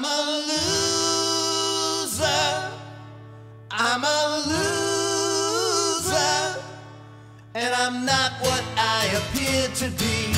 I'm a loser. I'm a loser. And I'm not what I appear to be.